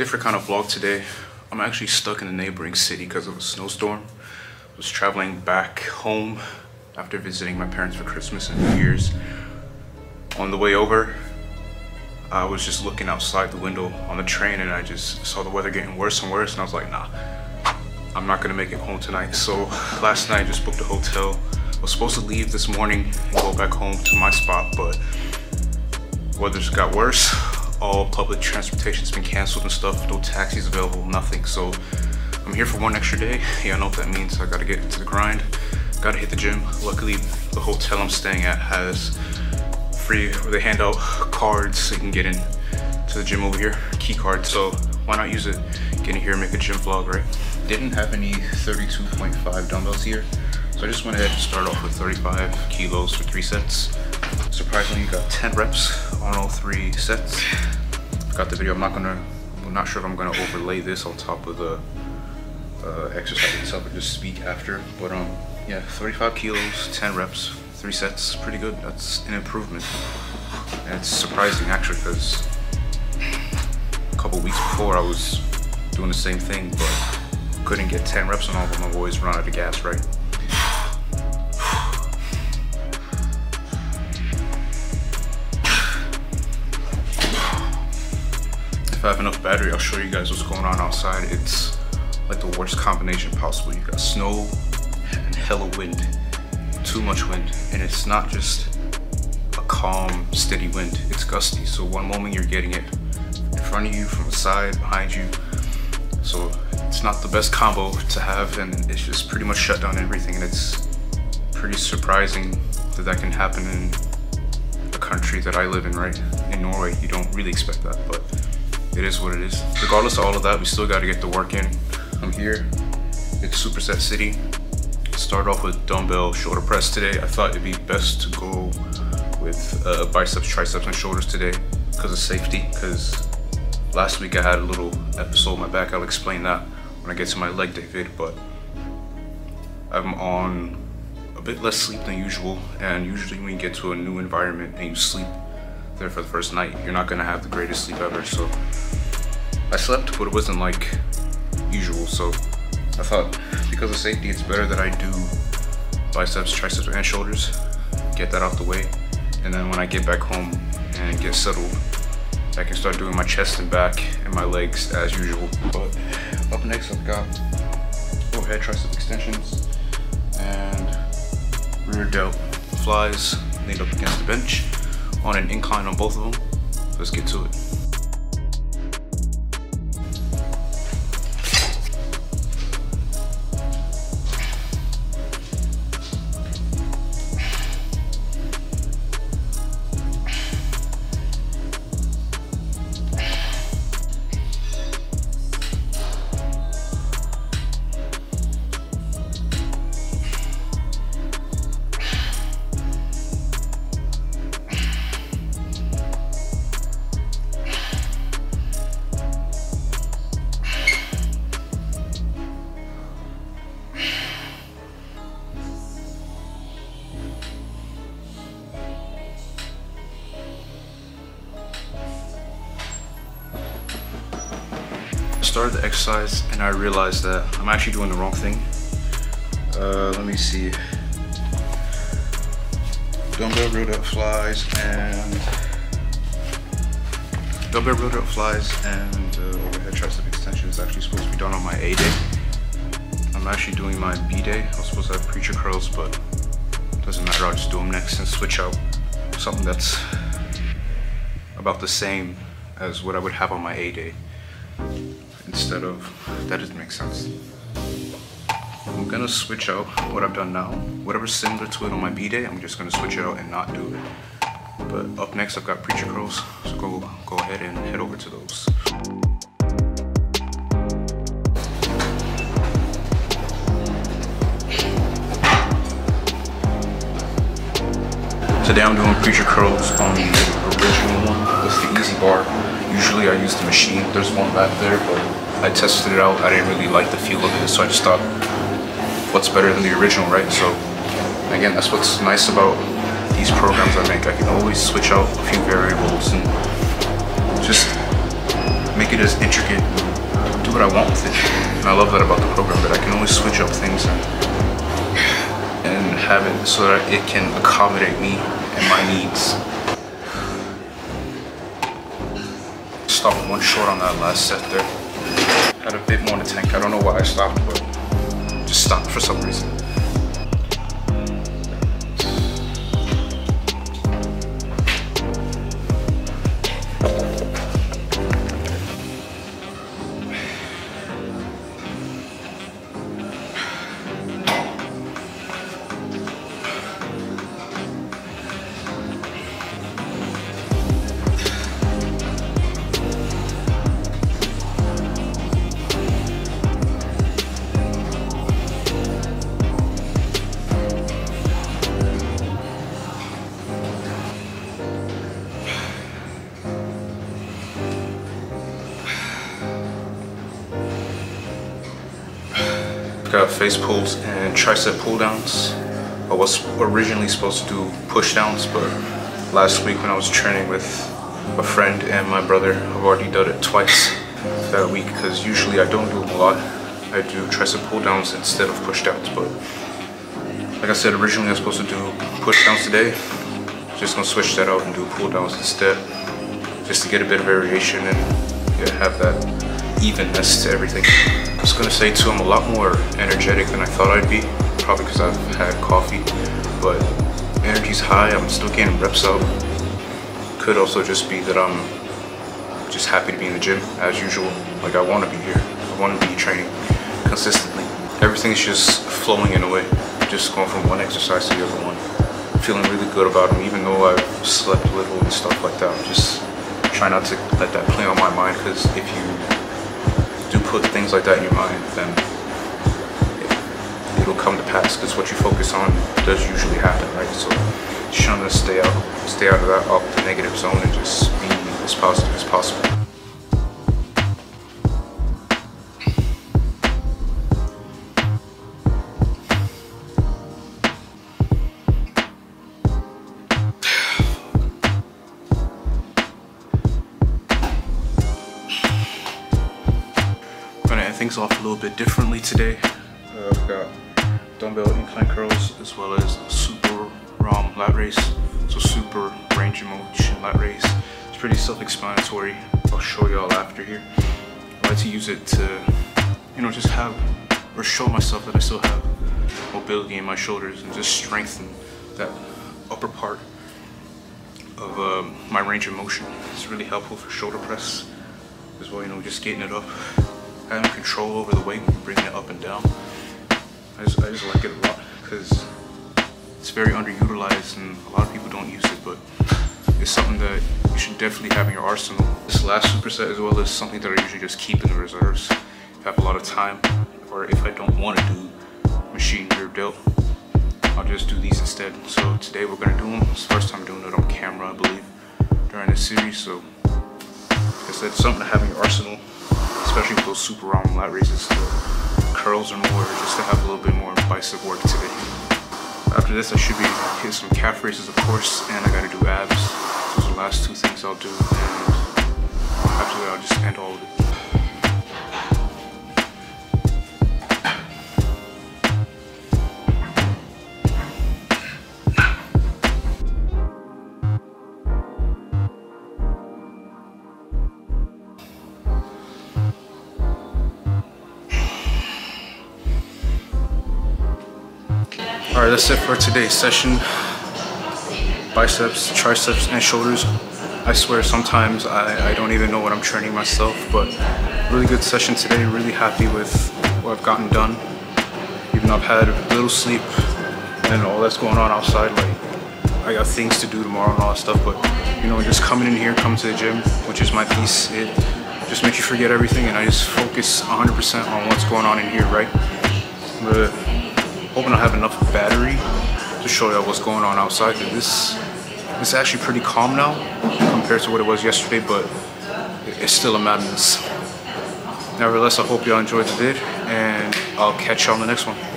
different kind of vlog today. I'm actually stuck in a neighboring city because of a snowstorm. I was traveling back home after visiting my parents for Christmas and New Year's. On the way over, I was just looking outside the window on the train and I just saw the weather getting worse and worse and I was like, nah, I'm not gonna make it home tonight. So last night I just booked a hotel. I was supposed to leave this morning and go back home to my spot, but weather's got worse. All public transportation's been canceled and stuff. No taxis available, nothing. So I'm here for one extra day. Yeah, I know what that means. I gotta get into the grind. Gotta hit the gym. Luckily, the hotel I'm staying at has free, where they hand out cards so you can get in to the gym over here, key card. So why not use it? Get in here make a gym vlog, right? Didn't have any 32.5 dumbbells here. So I just went ahead and started off with 35 kilos for three sets. Surprisingly, got 10 reps on all three sets. Got the video, I'm not gonna, I'm not sure if I'm gonna overlay this on top of the uh, exercise itself or just speak after. But um, yeah, 35 kilos, 10 reps, three sets, pretty good. That's an improvement. And it's surprising actually because a couple weeks before I was doing the same thing, but couldn't get 10 reps on all of them. I've always run out of gas, right? If I have enough battery, I'll show you guys what's going on outside. It's like the worst combination possible. You got snow and hella wind, too much wind. And it's not just a calm, steady wind, it's gusty. So one moment you're getting it in front of you, from the side, behind you. So it's not the best combo to have and it's just pretty much shut down everything. And it's pretty surprising that that can happen in a country that I live in, right? In Norway, you don't really expect that, but it is what it is. Regardless of all of that, we still got to get the work in. I'm here. It's Superset City. Start off with dumbbell shoulder press today. I thought it'd be best to go with uh, biceps, triceps, and shoulders today because of safety. Because last week I had a little episode in my back. I'll explain that when I get to my leg day vid. But I'm on a bit less sleep than usual. And usually when you get to a new environment and you sleep there for the first night, you're not gonna have the greatest sleep ever. So I slept, but it wasn't like usual. So I thought because of safety, it's better that I do biceps, triceps, and shoulders, get that out the way. And then when I get back home and get settled, I can start doing my chest and back and my legs as usual. But up next, I've got overhead tricep extensions and rear delt flies laid up against the bench on an incline on both of them. Let's get to it. Started the exercise and I realized that I'm actually doing the wrong thing. Uh, let me see. Dumbbell rear delt flies and dumbbell rear delt flies and uh, overhead tricep extension is actually supposed to be done on my A day. I'm actually doing my B day. I was supposed to have preacher curls, but doesn't matter. I'll just do them next and switch out something that's about the same as what I would have on my A day instead of, that doesn't make sense. I'm gonna switch out what I've done now. Whatever's similar to it on my B-day, I'm just gonna switch it out and not do it. But up next, I've got preacher curls, so go, go ahead and head over to those. Today I'm doing preacher curls on the original one with the EZ bar. Usually I use the machine. There's one back there, but I tested it out. I didn't really like the feel of it, so I just thought, what's better than the original, right? So again, that's what's nice about these programs I make. I can always switch out a few variables and just make it as intricate, do what I want with it. And I love that about the program, that I can always switch up things and, and have it so that it can accommodate me and my needs. Stopped one short on that last set there. Had a bit more in the tank. I don't know why I stopped, but just stopped for some reason. Got face pulls and tricep pull downs. I was originally supposed to do push downs, but last week when I was training with a friend and my brother, I've already done it twice that week because usually I don't do them a lot. I do tricep pull downs instead of push downs, but like I said, originally I was supposed to do push downs today. Just gonna switch that out and do pull downs instead, just to get a bit of variation and yeah, have that evenness to everything. I was gonna say too, I'm a lot more energetic than I thought I'd be, probably because I've had coffee, but energy's high, I'm still getting reps out. Could also just be that I'm just happy to be in the gym as usual. Like I wanna be here, I wanna be training consistently. Everything's just flowing in a way, just going from one exercise to the other one. Feeling really good about them, even though I've slept little and stuff like that. I'm just try not to let that play on my mind because if you do put things like that in your mind, then it, will come to pass because what you focus on does usually happen, right? So just trying to stay out, stay out of that up the negative zone and just be as positive as possible. Things off a little bit differently today. Uh, I've got dumbbell incline curls as well as super ROM lat raise. So super range of motion lat raise. It's pretty self-explanatory. I'll show y'all after here. I like to use it to, you know, just have or show myself that I still have mobility in my shoulders and just strengthen that upper part of um, my range of motion. It's really helpful for shoulder press as well, you know, just getting it up having control over the weight when you're bringing it up and down. I just, I just like it a lot because it's very underutilized and a lot of people don't use it, but it's something that you should definitely have in your arsenal. This last superset as well is something that I usually just keep in the reserves. If I have a lot of time, or if I don't want to do machine rear delt, I'll just do these instead. So today we're gonna do them. It's the first time doing it on camera, I believe, during this series. So, like I said, something to have in your arsenal especially with those super ROM lat raises. The curls are more just to have a little bit more bicep work today. After this, I should be hitting some calf raises, of course, and I gotta do abs. Those are the last two things I'll do, and after that, I'll just end all of it. Right, that's it for today's session. Biceps, triceps, and shoulders. I swear sometimes I, I don't even know what I'm training myself, but really good session today. Really happy with what I've gotten done. Even though I've had a little sleep and all that's going on outside, like I got things to do tomorrow and all that stuff, but you know, just coming in here, coming to the gym, which is my peace, it just makes you forget everything and I just focus 100% on what's going on in here, right? But hoping I have enough battery to show y'all what's going on outside. This is actually pretty calm now compared to what it was yesterday, but it's still a madness. Nevertheless, I hope y'all enjoyed the vid, and I'll catch y'all on the next one.